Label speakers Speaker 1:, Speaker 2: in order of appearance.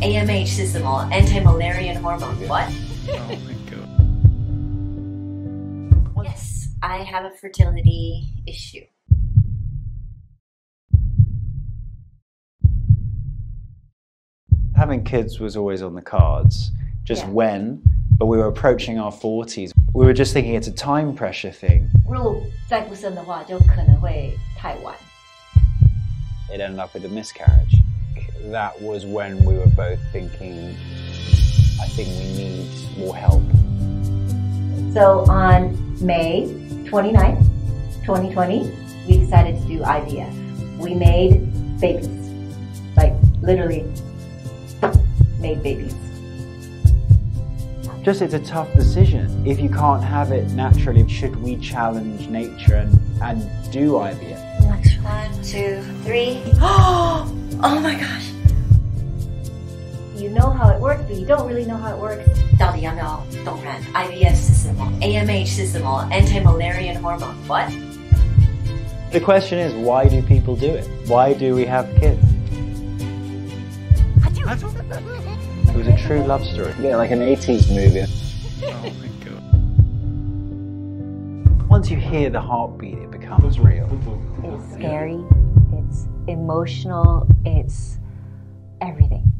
Speaker 1: AMH sysimol, anti-Müllerian hormone. What?
Speaker 2: Oh
Speaker 1: yes, I have a fertility issue.
Speaker 3: Having kids was always on the cards, just
Speaker 1: yeah.
Speaker 3: when, but we were approaching our 40s. We were just thinking it's a time pressure thing. It ended up with a miscarriage.
Speaker 4: That was when we were both thinking, I think we need more help.
Speaker 1: So on May 29th, 2020, we decided to do IVF. We made babies. Like literally made babies.
Speaker 3: Just it's a tough decision. If you can't have it naturally, should we challenge nature and, and do IVF?
Speaker 1: One, two, three. Oh my gosh. You know how it works, but you don't really know how it works. 到底要不要动人？IVF 是什么？AMH 是什么？Anti-Müllerian hormone what?
Speaker 3: The question is, why do people do it? Why do we have kids? It was a true love story.
Speaker 4: Yeah, like an 80s movie.
Speaker 2: oh my god.
Speaker 3: Once you hear the heartbeat, it becomes real.
Speaker 1: It's scary. Emotional. It's everything.